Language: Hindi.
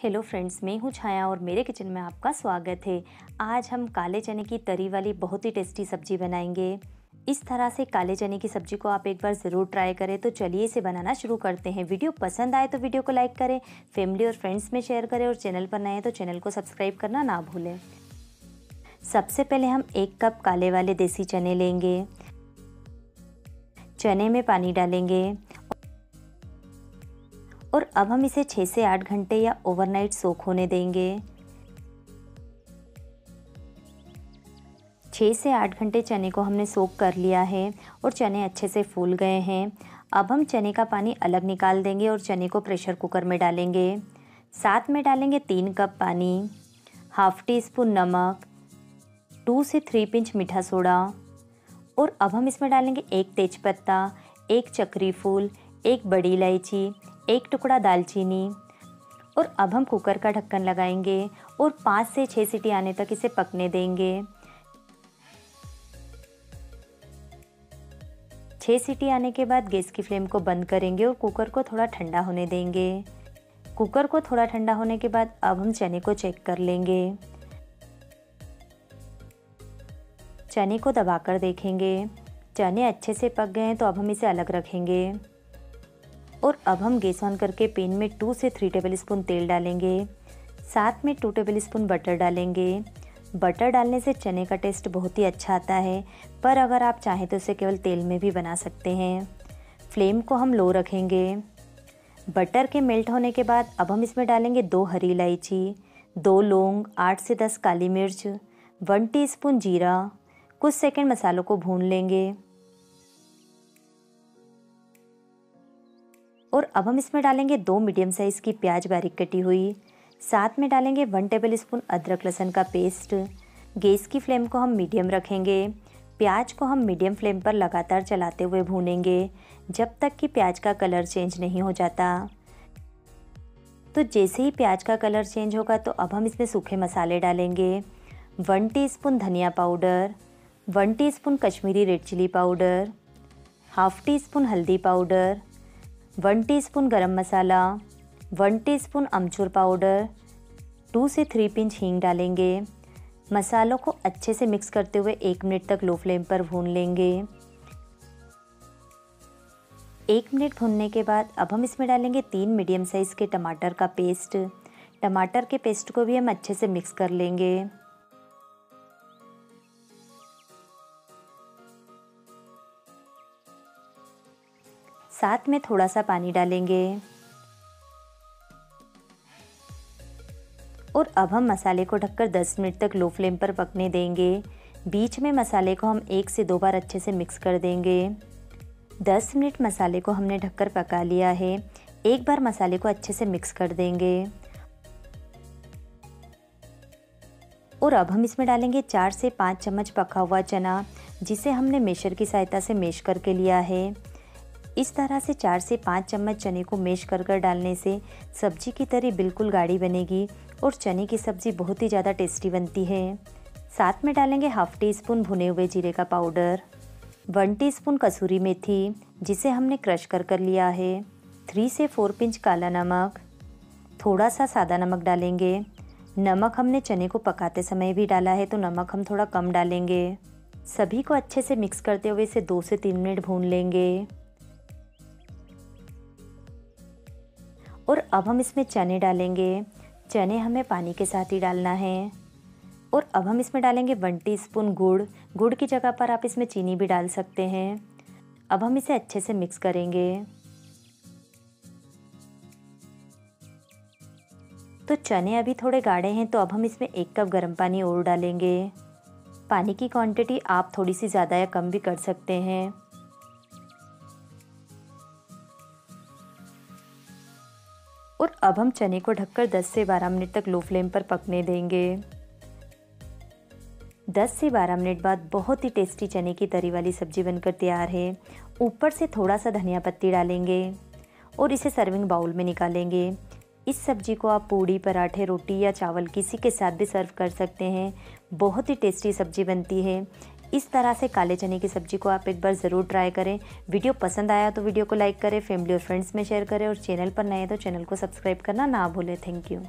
हेलो फ्रेंड्स मैं हूँ छाया और मेरे किचन में आपका स्वागत है। आज हम काले चने की तरी वाली बहुत ही टेस्टी सब्ज़ी बनाएँगे। इस तरह से काले चने की सब्ज़ी को आप एक बार ज़रूर ट्राई करें। तो चलिए इसे बनाना शुरू करते हैं। वीडियो पसंद आए तो वीडियो को लाइक करें फैमिली और फ्रेंड्स में शेयर करें और चैनल पर नए तो चैनल को सब्सक्राइब करना ना भूलें। सबसे पहले हम एक कप काले वाले देसी चने लेंगे। चने में पानी डालेंगे। और अब हम इसे छः से आठ घंटे या ओवरनाइट सोख होने देंगे। छः से आठ घंटे चने को हमने सोख कर लिया है और चने अच्छे से फूल गए हैं। अब हम चने का पानी अलग निकाल देंगे और चने को प्रेशर कुकर में डालेंगे। साथ में डालेंगे तीन कप पानी, हाफ़ टी स्पून नमक, टू से थ्री पिंच मीठा सोडा और अब हम इसमें डालेंगे एक तेज़पत्ता, एक चक्री फूल, एक बड़ी इलायची एक टुकड़ा दालचीनी और अब हम कुकर का ढक्कन लगाएँगे और पाँच से छः सीटी आने तक इसे पकने देंगे। छः सीटी आने के बाद गैस की फ्लेम को बंद करेंगे और कुकर को थोड़ा ठंडा होने देंगे। कुकर को थोड़ा ठंडा होने के बाद अब हम चने को चेक कर लेंगे। चने को दबाकर देखेंगे। चने अच्छे से पक गए हैं तो अब हम इसे अलग रखेंगे। और अब हम गैस ऑन करके पैन में टू से थ्री टेबल स्पून तेल डालेंगे। साथ में टू टेबल स्पून बटर डालेंगे। बटर डालने से चने का टेस्ट बहुत ही अच्छा आता है, पर अगर आप चाहें तो इसे केवल तेल में भी बना सकते हैं। फ्लेम को हम लो रखेंगे। बटर के मेल्ट होने के बाद अब हम इसमें डालेंगे दो हरी इलायची, दो लौंग, आठ से दस काली मिर्च वन टीस्पून जीरा। कुछ सेकंड मसालों को भून लेंगे। और अब हम इसमें डालेंगे दो मीडियम साइज़ की प्याज बारीक कटी हुई। साथ में डालेंगे वन टेबल स्पून अदरक लहसुन का पेस्ट। गैस की फ्लेम को हम मीडियम रखेंगे। प्याज को हम मीडियम फ्लेम पर लगातार चलाते हुए भूनेंगे, जब तक कि प्याज का कलर चेंज नहीं हो जाता। तो जैसे ही प्याज का कलर चेंज होगा तो अब हम इसमें सूखे मसाले डालेंगे। वन टीस्पून धनिया powder, one teaspoon Kashmiri red chili powder, half teaspoon हल्दी powder one teaspoon garam masala, one teaspoon अमचूर पाउडर, टू से थ्री पिंच हींग डालेंगे। मसालों को अच्छे से मिक्स करते हुए एक मिनट तक लो फ्लेम पर भून लेंगे। एक मिनट भूनने के बाद अब हम इसमें डालेंगे तीन मीडियम साइज़ के टमाटर का पेस्ट। टमाटर के पेस्ट को भी हम अच्छे से मिक्स कर लेंगे। साथ में थोड़ा सा पानी डालेंगे। और अब हम मसाले को ढककर 10 मिनट तक लो फ्लेम पर पकने देंगे। बीच में मसाले को हम एक से दो बार अच्छे से मिक्स कर देंगे। 10 मिनट मसाले को हमने ढककर पका लिया है। एक बार मसाले को अच्छे से मिक्स कर देंगे। और अब हम इसमें डालेंगे चार से पाँच चम्मच पका हुआ चना, जिसे हमने मेशर की सहायता से मेश करके लिया है। इस तरह से चार से पाँच चम्मच चने को मेश कर कर डालने से सब्ज़ी की तरी बिल्कुल गाढ़ी बनेगी और चने की सब्ज़ी बहुत ही ज़्यादा टेस्टी बनती है। साथ में डालेंगे हाफ़ टी स्पून भुने हुए जीरे का पाउडर, वन टीस्पून कसूरी मेथी, जिसे हमने क्रश कर कर लिया है, थ्री से फोर पिंच काला नमक, थोड़ा सा सादा नमक डालेंगे। नमक हमने चने को पकाते समय भी डाला है तो नमक हम थोड़ा कम डालेंगे। सभी को अच्छे से मिक्स करते हुए इसे दो से तीन मिनट भून लेंगे। और अब हम इसमें चने डालेंगे। चने हमें पानी के साथ ही डालना है। और अब हम इसमें डालेंगे वन टीस्पून गुड़। गुड़ की जगह पर आप इसमें चीनी भी डाल सकते हैं। अब हम इसे अच्छे से मिक्स करेंगे। तो चने अभी थोड़े गाढ़े हैं तो अब हम इसमें एक कप गर्म पानी और डालेंगे। पानी की क्वांटिटी आप थोड़ी सी ज़्यादा या कम भी कर सकते हैं। और अब हम चने को ढककर 10 से 12 मिनट तक लो फ्लेम पर पकने देंगे। 10 से 12 मिनट बाद बहुत ही टेस्टी चने की तरी वाली सब्ज़ी बनकर तैयार है। ऊपर से थोड़ा सा धनिया पत्ती डालेंगे और इसे सर्विंग बाउल में निकालेंगे। इस सब्ज़ी को आप पूड़ी, पराठे, रोटी या चावल किसी के साथ भी सर्व कर सकते हैं। बहुत ही टेस्टी सब्ज़ी बनती है। इस तरह से काले चने की सब्ज़ी को आप एक बार ज़रूर ट्राई करें। वीडियो पसंद आया तो वीडियो को लाइक करें फैमिली और फ्रेंड्स में शेयर करें और चैनल पर नए तो चैनल को सब्सक्राइब करना ना भूलें। Thank you